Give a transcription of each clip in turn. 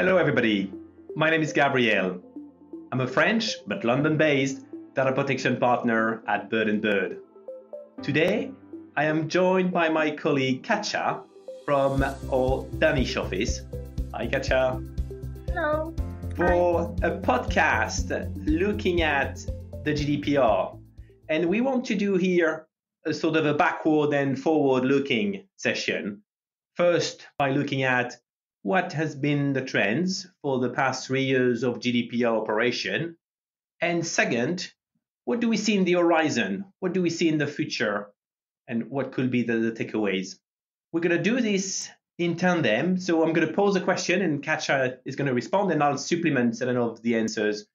Hello, everybody. My name is Gabriel. I'm a French but London based data protection partner at Bird & Bird. Today, I am joined by my colleague Katja from our Danish office. Hi, Katja. Hello. For Hi. a podcast looking at the GDPR. And we want to do here a sort of a backward and forward looking session. First, by looking at what has been the trends for the past three years of GDPR operation? And second, what do we see in the horizon? What do we see in the future? And what could be the, the takeaways? We're going to do this in tandem. So I'm going to pose a question and Katja is going to respond and I'll supplement certain of the answers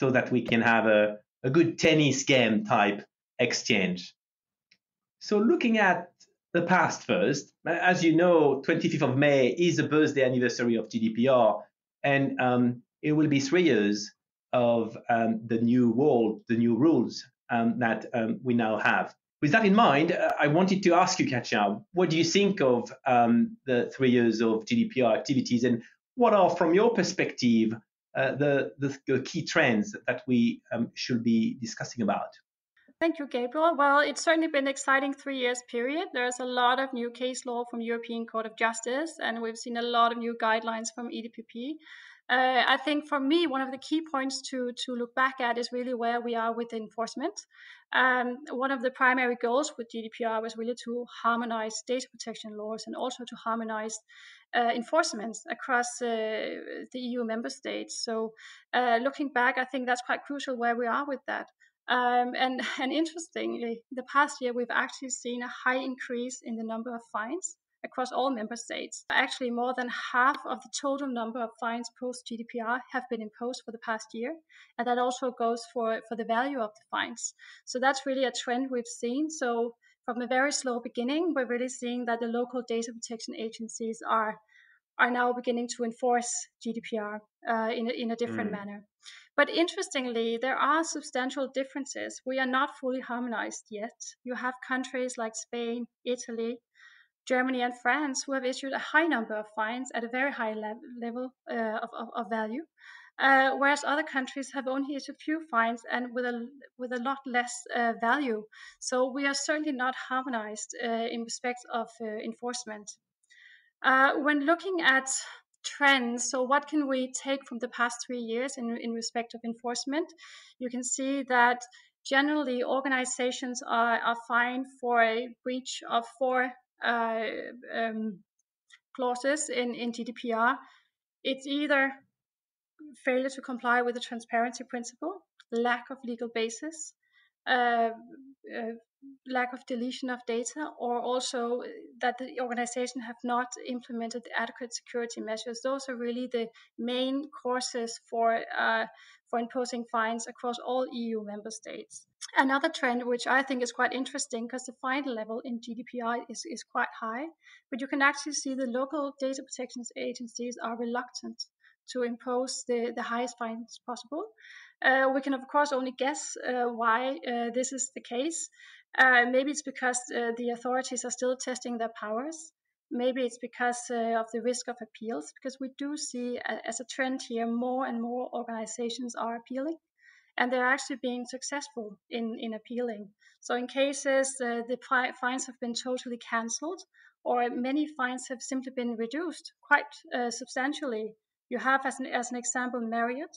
so that we can have a, a good tennis game type exchange. So looking at the past first. As you know, 25th of May is the birthday anniversary of GDPR, and um, it will be three years of um, the new world, the new rules um, that um, we now have. With that in mind, uh, I wanted to ask you, Katja, what do you think of um, the three years of GDPR activities, and what are, from your perspective, uh, the, the, the, key trends that we um, should be discussing about? Thank you, Gabriel. Well, it's certainly been an exciting three years period. There's a lot of new case law from European Court of Justice, and we've seen a lot of new guidelines from EDPB. Uh, I think for me, one of the key points to, to look back at is really where we are with enforcement. Um, one of the primary goals with GDPR was really to harmonize data protection laws and also to harmonize uh, enforcement across uh, the EU member states. So, uh, looking back, I think that's quite crucial where we are with that. Um, and, and interestingly, the past year we've actually seen a high increase in the number of fines across all member states. Actually, more than half of the total number of fines post GDPR have been imposed for the past year, and that also goes for, for the value of the fines. So that's really a trend we've seen. So from a very slow beginning, we're really seeing that the local data protection agencies are are now beginning to enforce GDPR uh, in, a, in a different mm. manner. But interestingly, there are substantial differences. We are not fully harmonized yet. You have countries like Spain, Italy, Germany, and France who have issued a high number of fines at a very high le- level uh, of, of, of, value. Uh, whereas other countries have only issued a few fines and with a with a lot less uh, value. So we are certainly not harmonized uh, in respect of uh, enforcement. Uh, when looking at trends, so what can we take from the past three years in, in respect of enforcement? You can see that generally organizations are, are fined for a breach of four uh, um, clauses in, in GDPR. It's either failure to comply with the transparency principle, lack of legal basis, uh, uh, lack of deletion of data or also that the organization have not implemented adequate security measures those are really the main causes for uh, for imposing fines across all eu member states another trend which i think is quite interesting because the fine level in gdpr is, is quite high but you can actually see the local data protection agencies are reluctant to impose the, the highest fines possible uh, we can, of course, only guess uh, why uh, this is the case. Uh, maybe it's because uh, the authorities are still testing their powers. Maybe it's because uh, of the risk of appeals, because we do see a, as a trend here more and more organizations are appealing and they're actually being successful in, in appealing. So, in cases the fi- fines have been totally cancelled, or many fines have simply been reduced quite substantially. You have, as an, as an example, Marriott,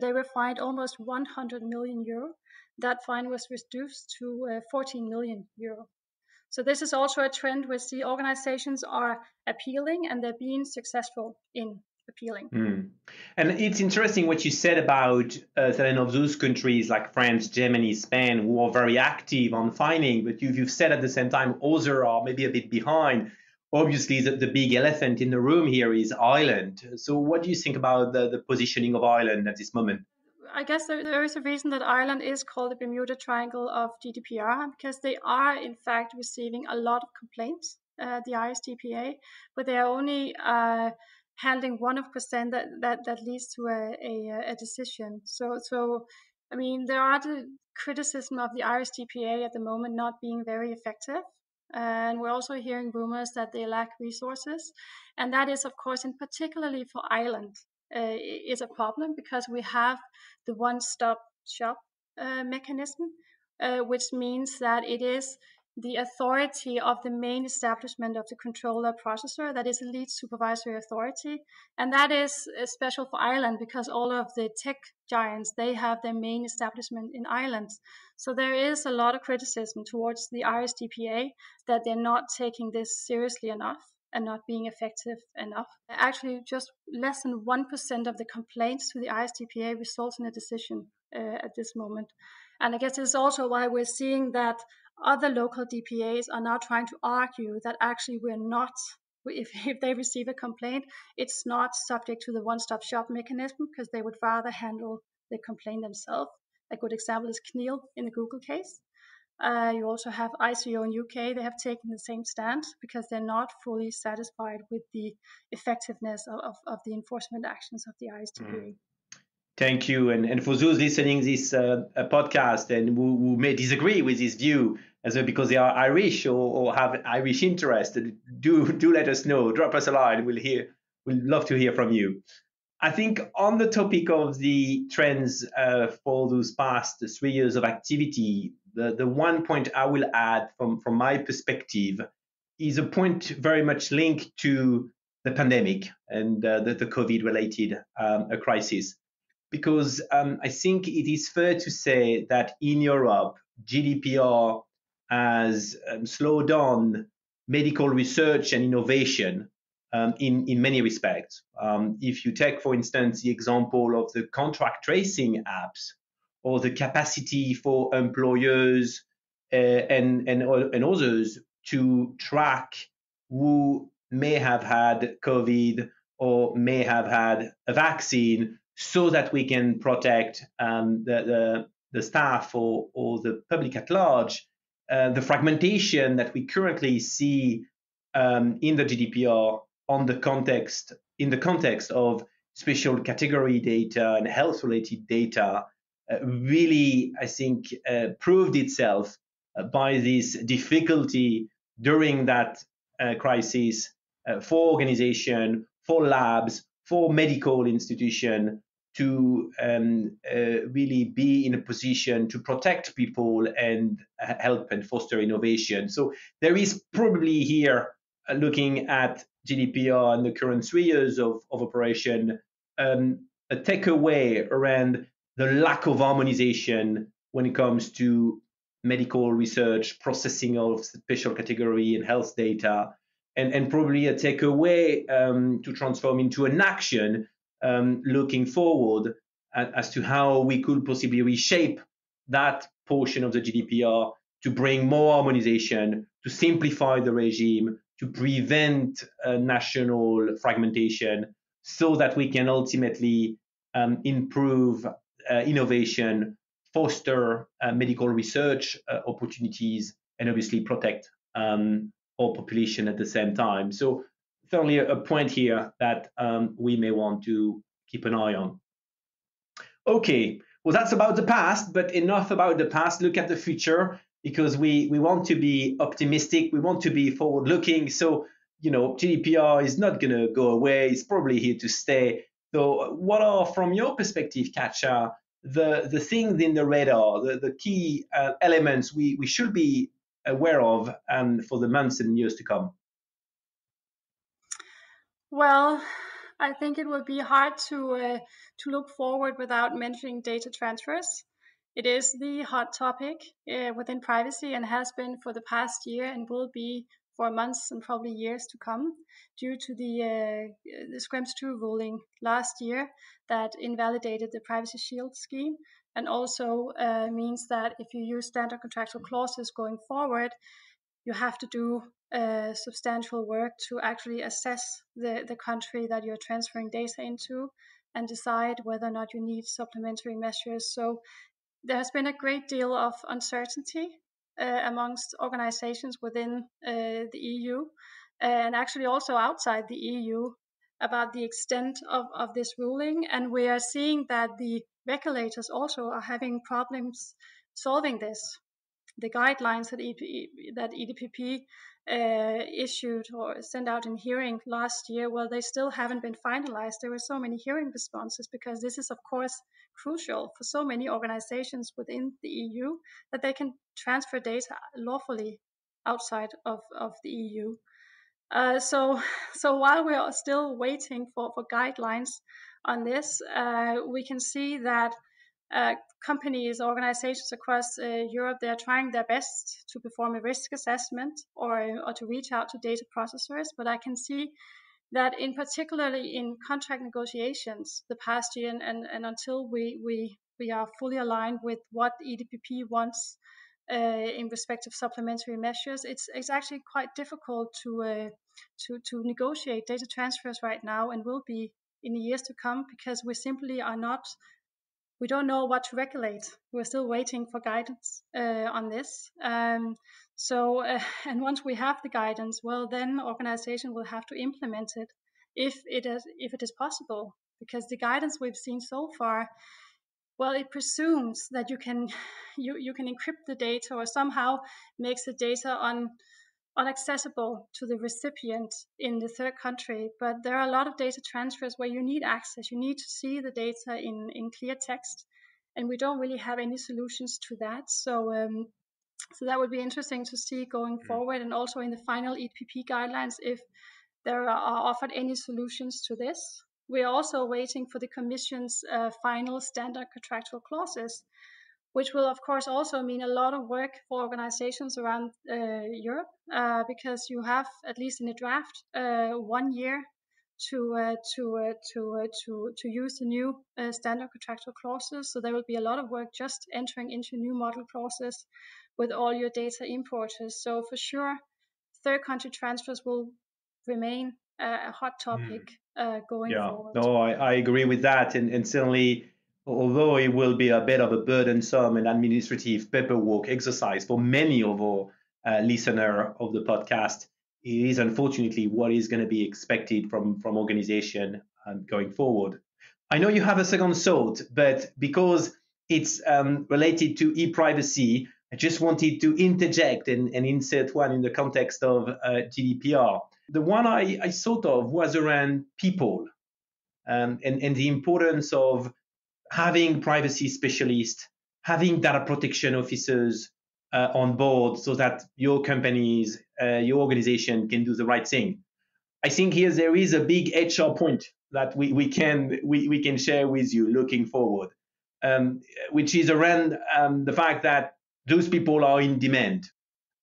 they were fined almost 100 million euro. That fine was reduced to uh, 14 million euro. So this is also a trend we the organizations are appealing and they're being successful in appealing. Mm. And it's interesting what you said about uh, certain of those countries like France, Germany, Spain, who are very active on fining, but you've, you've said at the same time others are maybe a bit behind obviously the, the big elephant in the room here is Ireland. So what do you think about the, the positioning of Ireland at this moment? I guess there, there is a reason that Ireland is called the Bermuda Triangle of GDPR because they are in fact receiving a lot of complaints, uh, the ISDPA, but they are only uh, handling one of percent that, that, that leads to a, a, a decision. So so I mean there are the criticism of the ISDPA at the moment not being very effective And we're also hearing rumors that they lack resources. And that is, of course, in particularly for Ireland, uh, is a problem because we have the one stop shop uh, mechanism, uh, which means that it is the authority of the main establishment of the controller processor, that is a lead supervisory authority. And that is uh, special for Ireland because all of the tech giants, they have their main establishment in Ireland. So there is a lot of criticism towards the ISDPA that they're not taking this seriously enough and not being effective enough. Actually, just less than 1% of the complaints to the ISDPA result in a decision uh, at this moment. And I guess it's also why we're seeing that other local DPAs are now trying to argue that actually we're not, if, if they receive a complaint, it's not subject to the one stop shop mechanism because they would rather handle the complaint themselves. A good example is CNIL in the Google case. Uh, you also have ICO in UK. They have taken the same stand because they're not fully satisfied with the effectiveness of, of, of the enforcement actions of the ISDPA. Mm. Thank you. And, and for those listening this uh, podcast and who, who, may disagree with this view, as well because they are Irish or, or have Irish interest, do do let us know. Drop us a line. We'll hear. We'd love to hear from you. I think on the topic of the trends uh, for those past three years of activity, the, the one point I will add from, from my perspective is a point very much linked to the pandemic and uh, the, the COVID related um, crisis because um, I think it is fair to say that in Europe, GDPR has um, slowed down medical research and innovation um, in, in many respects. Um, if you take, for instance, the example of the contract tracing apps or the capacity for employers uh, and, and, and others to track who may have had COVID or may have had a vaccine so that we can protect um, the, the, the, staff or, or the public at large. Uh, the fragmentation that we currently see um, in the GDPR on the context in the context of special category data and health related data really, I think, uh, proved itself uh, by this difficulty during that uh, crisis uh, for organization, for labs, for medical institution to um, uh, really be in a position to protect people and help and foster innovation. So there is probably here, uh, looking at GDPR and the current three years of, of operation, um, a takeaway around the lack of harmonization when it comes to medical research, processing of special category and health data, and, and probably a takeaway um, to transform into an action um, looking forward as to how we could possibly reshape that portion of the GDPR to bring more harmonization, to simplify the regime, to prevent uh, national fragmentation, so that we can ultimately um, improve innovation, foster uh, medical research uh, opportunities, and obviously protect um, our population at the same time. So certainly a, point here that um, we may want to keep an eye on. Okay, well, that's about the past, but enough about the past. Look at the future because we, we want to be optimistic, we want to be forward looking. So, you know, GDPR is not going to go away, it's probably here to stay. So, what are, from your perspective, Katja, the, the things in the radar, the, the key uh, elements we, we should be aware of and for the months and years to come? Well, I think it would be hard to uh, to look forward without mentioning data transfers. It is the hot topic uh, within privacy and has been for the past year and will be for months and probably years to come due to the, uh, the Schrems II ruling last year that invalidated the Privacy Shield scheme and also uh, means that if you use standard contractual clauses going forward, you have to do uh, substantial work to actually assess the, the country that you're transferring data into and decide whether or not you need supplementary measures. So there has been a great deal of uncertainty amongst organizations within uh, the EU and actually also outside the EU about the extent of, of this ruling. And we are seeing that the regulators also are having problems solving this. the guidelines that, EP, that EDPB uh, issued or sent out in hearing last year, well, they still haven't been finalized. There were so many hearing responses because this is, of course, crucial for so many organizations within the EU that they can transfer data lawfully outside of, of the EU. Uh, so, so while we are still waiting for, for guidelines on this, uh, we can see that uh, companies, organizations across uh, Europe, they are trying their best to perform a risk assessment or, or to reach out to data processors. But I can see that in particularly in contract negotiations the past year and, and, and until we, we, we are fully aligned with what EDPB wants uh, in respect of supplementary measures, it's, it's actually quite difficult to, uh, to, to negotiate data transfers right now and will be in the years to come because we simply are not we don't know what to regulate. We're still waiting for guidance uh, on this. Um, so, uh, and once we have the guidance, well, then organization will have to implement it if it is if it is possible. Because the guidance we've seen so far, well, it presumes that you can you you can encrypt the data or somehow makes the data on inaccessible to the recipient in the third country. But there are a lot of data transfers where you need access. You need to see the data in, in clear text. And we don't really have any solutions to that. So, um, so that would be interesting to see going mm. forward and also in the final EPP guidelines if there are offered any solutions to this. We are also waiting for the Commission's uh, final standard contractual clauses which will of course also mean a lot of work for organizations around uh, Europe uh, because you have at least in a draft uh, one year to uh, to uh, to uh, to to use the new standard contractual clauses. So there will be a lot of work just entering into new model clauses with all your data importers. So for sure, third country transfers will remain a hot topic mm. going yeah. forward. No, I, I agree with that, and, and certainly although it will be a bit of a burdensome and administrative paperwork exercise for many of our uh, of the podcast, it is unfortunately what is going to be expected from from organization um, going forward. I know you have a second thought, but because it's um, related to e-privacy, I just wanted to interject and, and insert one in the context of uh, GDPR. The one I, I thought of was around people um, and, and the importance of having privacy specialists, having data protection officers uh, on board so that your companies, uh, your organization can do the right thing. I think here there is a big HR point that we, we can we, we can share with you looking forward, um, which is around um, the fact that those people are in demand.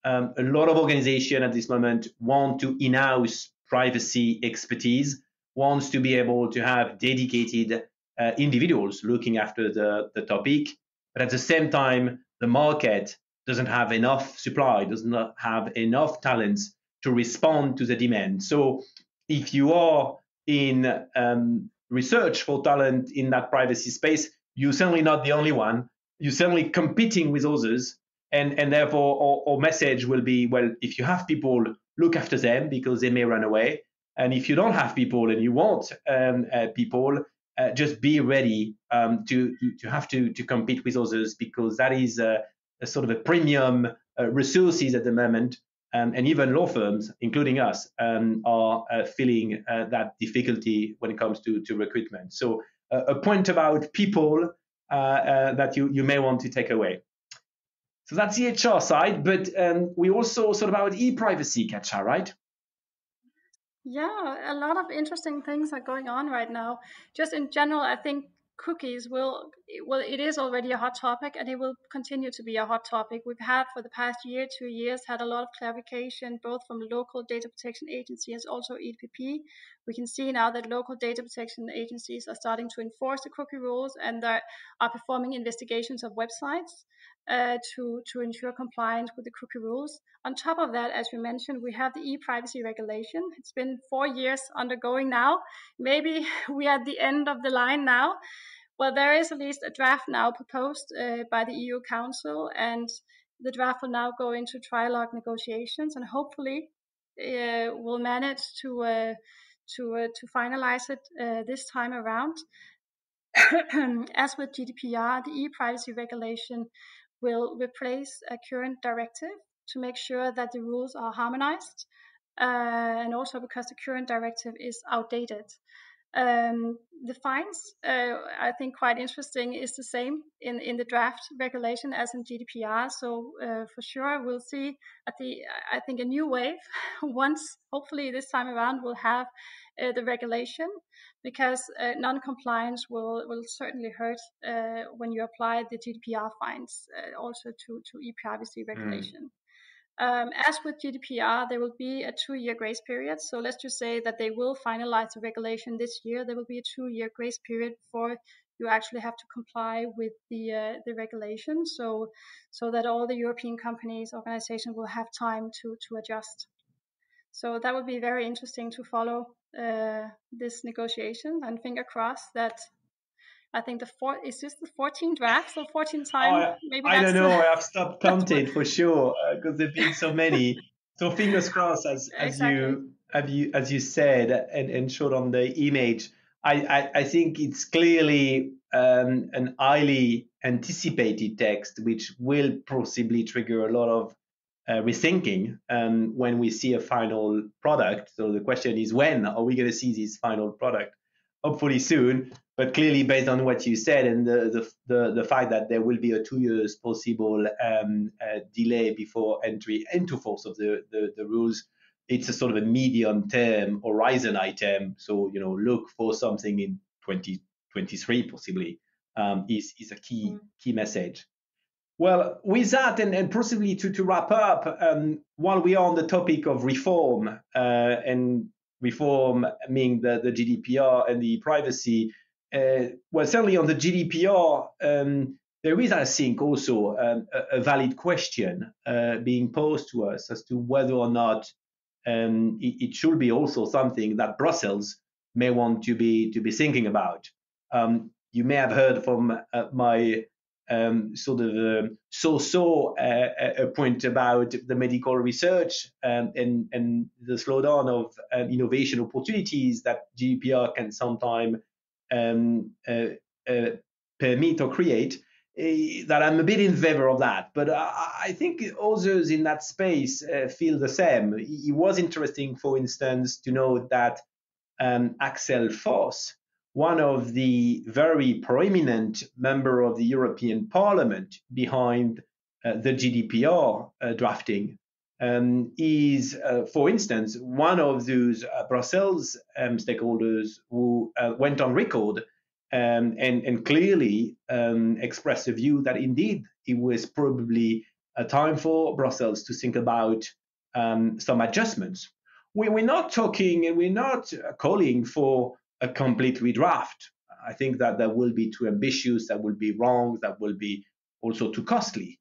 Um, a lot of organizations at this moment want to in-house privacy expertise, wants to be able to have dedicated uh, individuals looking after the, the topic. But at the same time, the market doesn't have enough supply, does not have enough talents to respond to the demand. So if you are in um, research for talent in that privacy space, you're certainly not the only one. You're certainly competing with others. And, and therefore, our, our message will be well, if you have people, look after them because they may run away. And if you don't have people and you want um, uh, people, uh, just be ready um, to, to have to, to compete with others because that is a, a sort of a premium uh, resources at the moment. Um, and even law firms, including us, um, are uh, feeling uh, that difficulty when it comes to, to recruitment. So, uh, a point about people uh, that you, you may want to take away. So that's the HR side, but um, we also sort of about e-privacy, Katja, right? Yeah, a lot of interesting things are going on right now. Just in general, I think cookies will well it is already a hot topic and it will continue to be a hot topic. We've had for the past year two years had a lot of clarification both from local data protection agencies also EDPB we can see now that local data protection agencies are starting to enforce the cookie rules and are performing investigations of websites uh, to, to ensure compliance with the cookie rules. On top of that, as we mentioned, we have the e-privacy regulation. It's been four years undergoing now. Maybe we are at the end of the line now. Well, there is at least a draft now proposed uh, by the EU Council, and the draft will now go into trilogue negotiations, and hopefully uh, will manage to uh, to uh, to finalize it uh, this time around. As with GDPR, the e-privacy regulation will replace a current directive to make sure that the rules are harmonized, uh, and also because the current directive is outdated. Um, the fines, uh, I think, quite interesting, is the same in, in the draft regulation as in GDPR. So uh, for sure, we'll see at the I think a new wave once, hopefully this time around, we'll have uh, the regulation because uh, non-compliance will will certainly hurt uh, when you apply the GDPR fines uh, also to to e-privacy mm. regulation. Mm. Um, as with GDPR, there will be a two year grace period. So let's just say that they will finalize the regulation this year. There will be a two year grace period before you actually have to comply with the uh, the regulation. So so that all the European companies organizations will have time to to adjust. So that would be very interesting to follow uh, this negotiation and finger crossed that I think the four is this the 14 drafts or 14 times? Oh, Maybe I don't know. The... I have stopped counting for sure because uh, there've been so many. so fingers crossed, as as exactly. you have you as you said and, and showed on the image. I, I, I think it's clearly um, an highly anticipated text, which will possibly trigger a lot of uh, rethinking um, when we see a final product. So the question is, when are we going to see this final product? Hopefully soon but clearly based on what you said and the the, the, the fact that there will be a two years possible um, uh, delay before entry into force of the, the, the, rules it's a sort of a medium term horizon item so you know look for something in 2023 possibly um, is, is a key mm. key message well with that and, and possibly to, to wrap up um, while we are on the topic of reform uh, and reform meaning the, the gdpr and the privacy well, certainly on the GDPR, um, there is, I think, also um, a, a, valid question uh, being posed to us as to whether or not um, it, it, should be also something that Brussels may want to be to be thinking about. Um, you may have heard from uh, my um, sort of uh, so-so uh, point about the medical research um, and, and the slowdown of um, innovation opportunities that GDPR can sometimes um, uh, uh, permit or create, uh, that I'm a bit in favor of that. But I think others in that space feel the same. It was interesting, for instance, to know that um, Axel Voss, one of the very prominent member of the European Parliament behind uh, the GDPR uh, drafting, um, is, uh, for instance, one of those uh, Brussels um, stakeholders who uh, went on record um, and, and, clearly um, expressed a view that indeed it was probably a time for Brussels to think about um, some adjustments. We, we're not talking and we're not calling for a complete redraft. I think that that will be too ambitious, that will be wrong, that will be also too costly.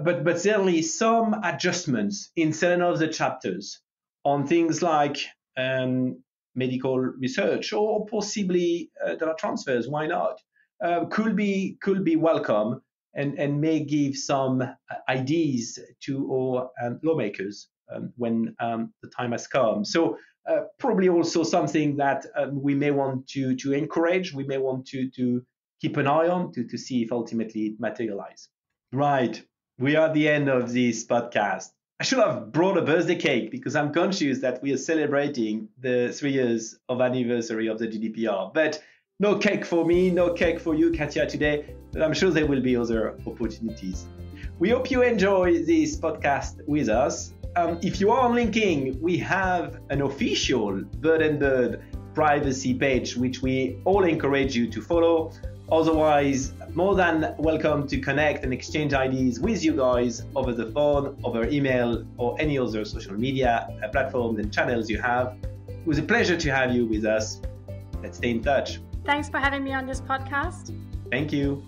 But but certainly some adjustments in certain of the chapters on things like um, medical research or possibly uh, data transfers. Why not? Uh, could be could be welcome and and may give some uh, ideas to our um, lawmakers um, when um, the time has come. So. Uh, probably also something that um, we may want to to encourage. We may want to to keep an eye on to to see if ultimately it materializes. Right we are at the end of this podcast. I should have brought a birthday cake because I'm conscious that we are celebrating the three years of anniversary of the GDPR. But no cake for me, no cake for you, Katja, today. But I'm sure there will be other opportunities. We hope you enjoy this podcast with us. Um, if you are on LinkedIn, we have an official Bird and Bird privacy page, which we all encourage you to follow. Otherwise, more than welcome to connect and exchange ideas with you guys over the phone, over email, or any other social media uh, platforms and channels you have. It was a pleasure to have you with us. Let's stay in touch. Thanks for having me on this podcast. Thank you.